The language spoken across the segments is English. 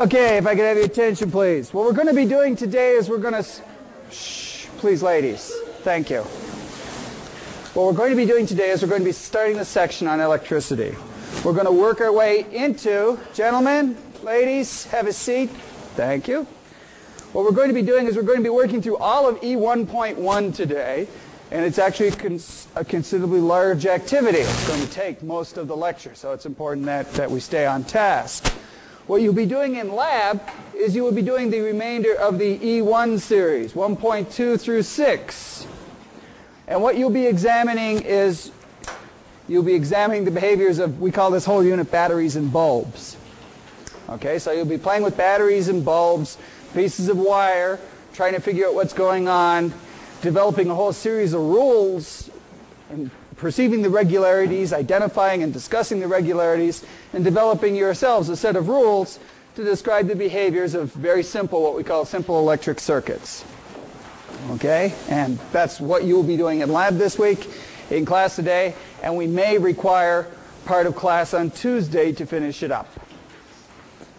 Okay, if I could have your attention, please. What we're going to be doing today is we're going to... Shh, please, ladies. Thank you. What we're going to be doing today is we're going to be starting the section on electricity. We're going to work our way into... Gentlemen, ladies, have a seat. Thank you. What we're going to be doing is we're going to be working through all of E1.1 today, and it's actually a, cons a, considerably large activity. It's going to take most of the lecture, so it's important that, that we stay on task. What you'll be doing in lab is you will be doing the remainder of the E1 series, 1.2 through 6. And what you'll be examining is you'll be examining the behaviors of, we call this whole unit batteries and bulbs. Okay, so you'll be playing with batteries and bulbs, pieces of wire, trying to figure out what's going on, developing a whole series of rules, and perceiving the regularities, identifying and discussing the regularities, and developing yourselves a set of rules to describe the behaviors of very simple, what we call simple electric circuits. Okay, and that's what you will be doing in lab this week, in class today, and we may require part of class on Tuesday to finish it up.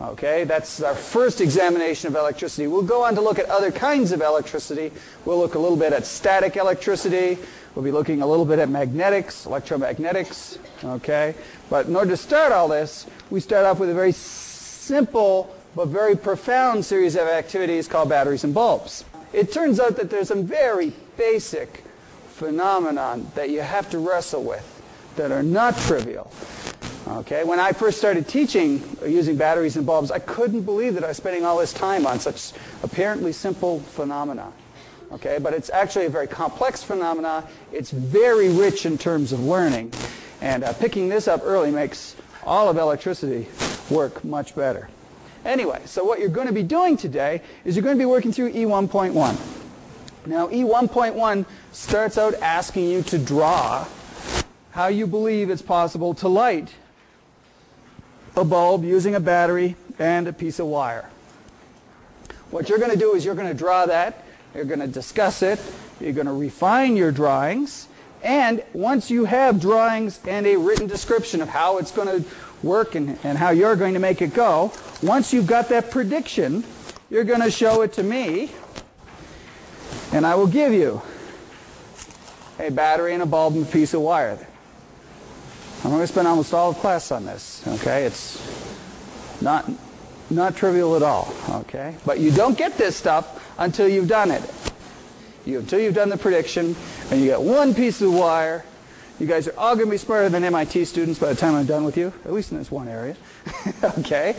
Okay, that's our first examination of electricity. We'll go on to look at other kinds of electricity. We'll look a little bit at static electricity. We'll be looking a little bit at magnetics, electromagnetics. Okay, but in order to start all this, we start off with a very simple but very profound series of activities called batteries and bulbs. It turns out that there's some very basic phenomenon that you have to wrestle with that are not trivial. Okay, when I first started teaching using batteries and bulbs, I couldn't believe that I was spending all this time on such apparently simple phenomena. Okay, but it's actually a very complex phenomena. It's very rich in terms of learning. And uh, picking this up early makes all of electricity work much better. Anyway, so what you're going to be doing today is you're going to be working through E1.1. Now, E1.1 starts out asking you to draw how you believe it's possible to light a bulb using a battery and a piece of wire. What you're going to do is you're going to draw that, you're going to discuss it, you're going to refine your drawings, and once you have drawings and a written description of how it's going to work and, and how you're going to make it go, once you've got that prediction, you're going to show it to me, and I will give you a battery and a bulb and a piece of wire. I'm going to spend almost all of class on this, okay? It's not, not trivial at all, okay? But you don't get this stuff until you've done it. You, until you've done the prediction, and you get one piece of wire. You guys are all going to be smarter than MIT students by the time I'm done with you, at least in this one area, okay?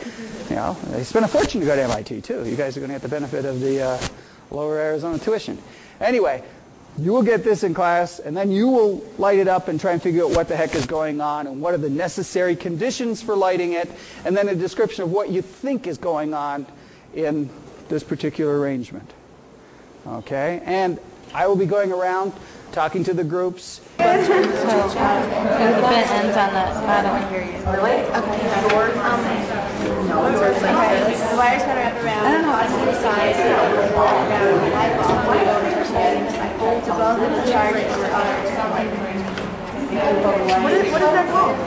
You know, they spend a fortune to go to MIT, too. You guys are going to get the benefit of the uh, lower Arizona tuition. Anyway, you will get this in class, and then you will light it up and try and figure out what the heck is going on and what are the necessary conditions for lighting it, and then a description of what you think is going on in this particular arrangement. Okay? And I will be going around talking to the groups. So, uh, the bit ends on the bottom. Really? Okay. Um, the wire's kind of wrapped around. I don't know. I see the size. To both of the charges. What is, what is that called?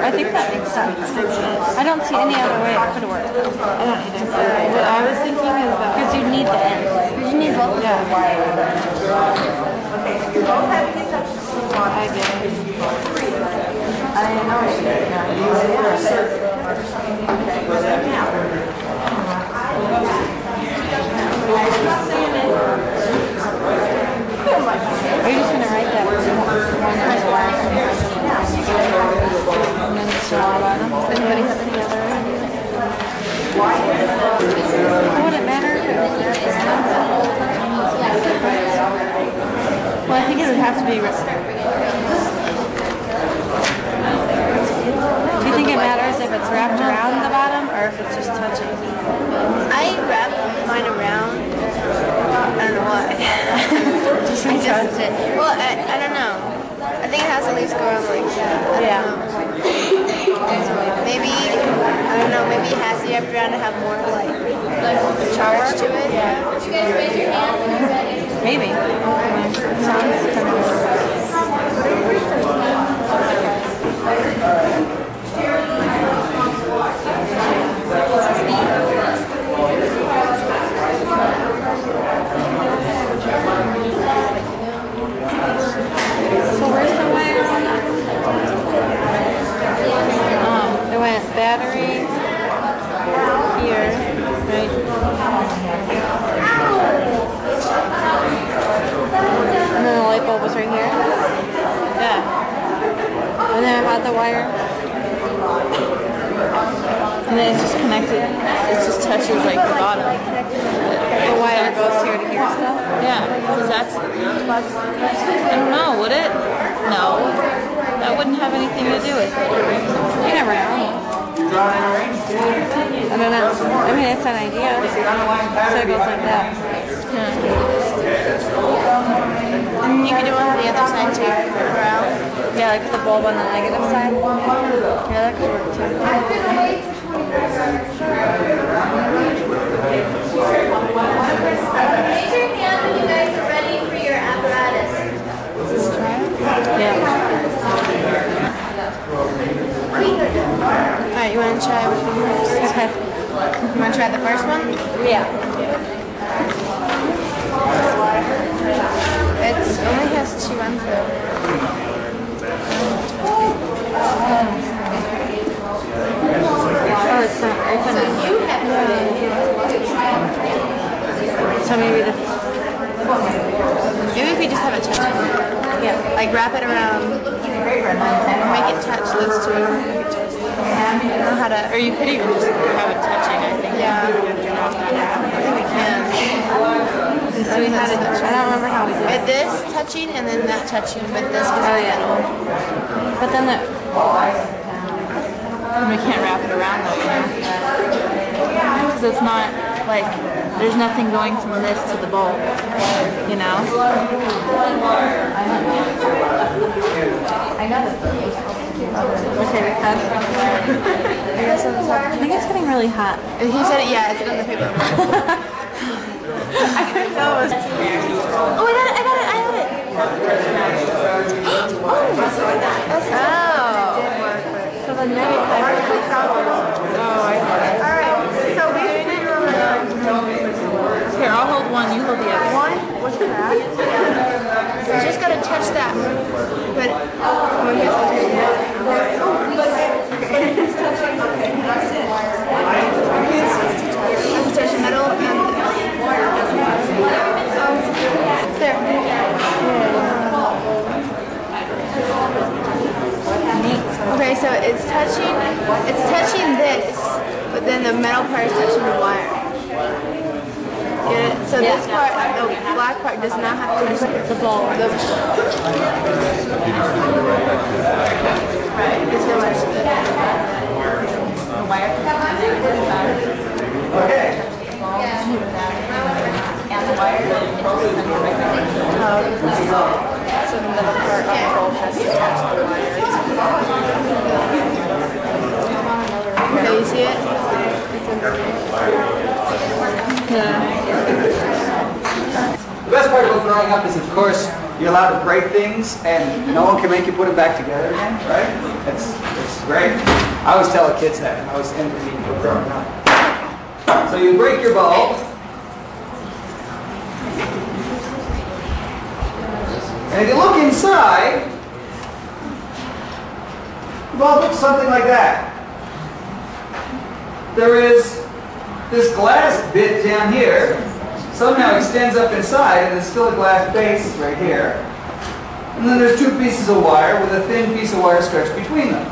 I think that makes sense. I don't see any other way it could work. I don't either. What I was thinking is that Because you need the end. Because you need both. yeah, Okay, so you're both having a touch. I didn't know it. Yeah, you were certain. Okay, well. I think it would have to be written. Do you think it matters if it's wrapped around the bottom or if it's just touching? I wrap mine around. I don't know why. Just I just, well, I, I don't know. I think it has at least go like that. Yeah. know. Maybe, I don't know, maybe it has to be wrapped around to have more like like charge to it. Yeah. you guys raise your hand? Maybe. Sounds kind of the wire. And then it's just connected. It just touches like the bottom. The wire goes here to here still? Yeah, because that's. I don't know, would it? No. That wouldn't have anything to do with it. You never know. I don't know. I mean, it's an idea. So it goes like that. And you could do it on the other side too. Around. Yeah, like put the bulb on the negative side. Yeah, that could work too. Alright, you want to try which one first? Okay. You want to try the first one? Yeah. It only has two ends though. Oh, not opening. So maybe the Maybe if we just have it touch it. yeah. Like wrap it around. Make it touch those two. Make it touch. I don't know how to. Or you could even just have it touching. I think. Yeah. I think we can. So we had it. I don't remember how we did. This touching and then that touching, but this was Oh yeah. But then the. We can't wrap it around though, you know? Because it's not like there's nothing going from this to the bowl, you know? Okay, because I think it's getting really hot. He said it, yeah, it's on the paper. I couldn't tell. It was... Oh, I got it, I got it, I got it. oh. So the negative. Oh, I got it. All right, so we did on the Here, I'll hold one. You hold the other. one. What's that? You just gotta touch that. But oh, here's the Touch the metal and there. Okay, so it's touching, it's touching this, but then the metal part is touching the wire. Get it? So this part, the black part does not have to touch the ball. The, right, it's gonna touch the, oh. so the middle part of the bowl has to touch the wire. Okay, you see it? The best part about growing up is, of course, you're allowed to break things and no one can make you put them back together again, right? It's, it's great. I always tell the kids that. I envy you for growing up. So you break your bulb. And if you look inside, the bulb looks something like that. There is this glass bit down here somehow it extends up inside and there's still a glass base right here. And then there's two pieces of wire with a thin piece of wire stretched between them.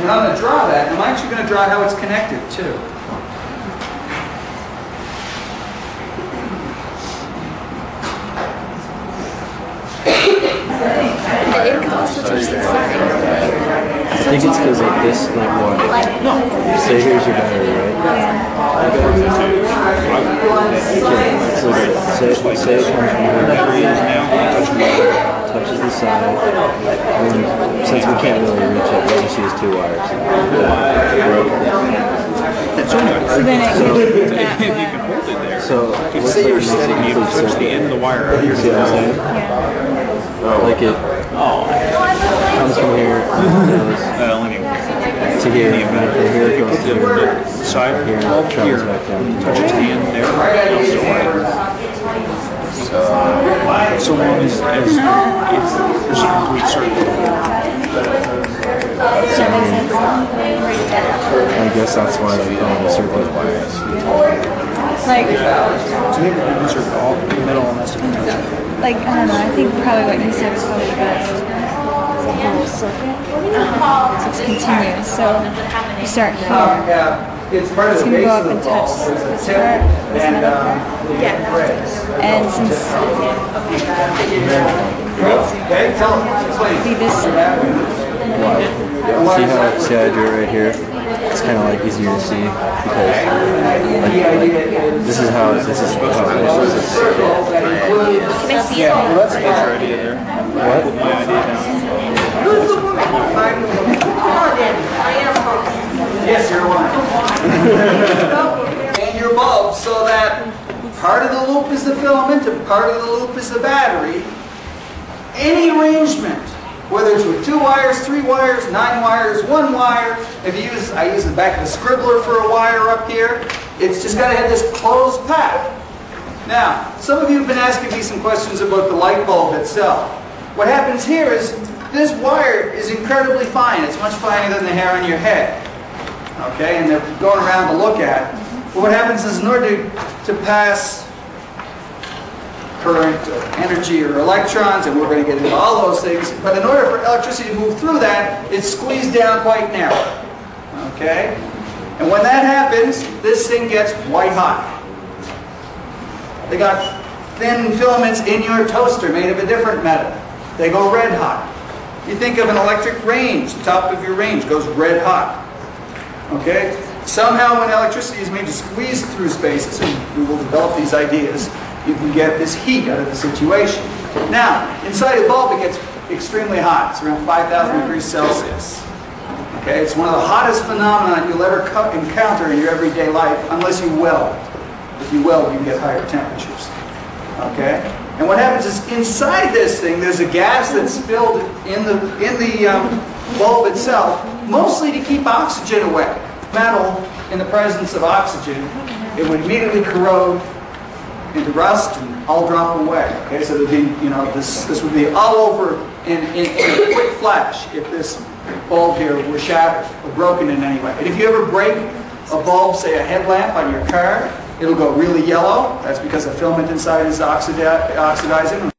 And I'm going to draw that, and I'm actually going to draw how it's connected too. I think it's because like this, like what? No. Say here's your battery, right? Okay, so say, say it comes from here, touches the side, and then since we can't really reach it, we'll just use two wires. So then it goes that way. So, let's say you're setting You touch the end of the wire out You here. see what I'm saying? Like it comes from here, Uh, let me to here, from here it goes to here, side here, bulb here. Touches the end there. The wire. So long as, as it's, there's a complete circle. I guess that's why they call it a wire. Like, So maybe you insert all the middle and that's like I don't know. I think probably what you said was probably best. Like a little circle. So it's continuous. So you start here. Yeah, it's part of It's the gonna base go of up the and ball. touch There's a this tip part, this and metal um, part. the braids. And since Okay, tell them, be this See how see how I drew it right here? It's kind of like easier to see because like, like, this is how this is how it works. It's- Can I see it? Well, that's What's your idea there? What? Put my idea down. Yes, you're one. and your bulb so that part of the loop is the filament and part of the loop is the battery. Any arrangement, whether it's with two wires, three wires, nine wires, one wire, if you use, I use the back of the scribbler for a wire up here, it's just got to have this closed path. Now, some of you have been asking me some questions about the light bulb itself. What happens here is this wire is incredibly fine. It's much finer than the hair on your head. Okay, and they're going around to look at. But what happens is in order to, to pass current or energy or electrons, and we're going to get into all those things, but in order for electricity to move through that, it's squeezed down quite narrow. Okay? And when that happens, this thing gets white hot. They got thin filaments in your toaster made of a different metal. They go red hot. You think of an electric range, the top of your range goes red hot. Okay? Somehow when electricity is made to squeeze through spaces, and we will develop these ideas, you can get this heat out of the situation. Now, inside a bulb it gets extremely hot. It's around 5,000 degrees Celsius. Okay? It's one of the hottest phenomena you'll ever co- encounter in your everyday life, unless you weld. If you weld, you can get higher temperatures. Okay? And what happens is inside this thing, there's a gas that's spilled in the, in the um, bulb itself, mostly to keep oxygen away. Metal, in the presence of oxygen, it would immediately corrode into rust and all drop away. Okay, so be, you know, this, this would be all over in, in, in a quick flash if this bulb here were shattered or broken in any way. And if you ever break a bulb, say a headlamp on your car, it'll go really yellow. That's because the filament inside is oxidizing.